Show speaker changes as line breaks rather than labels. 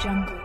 jungle.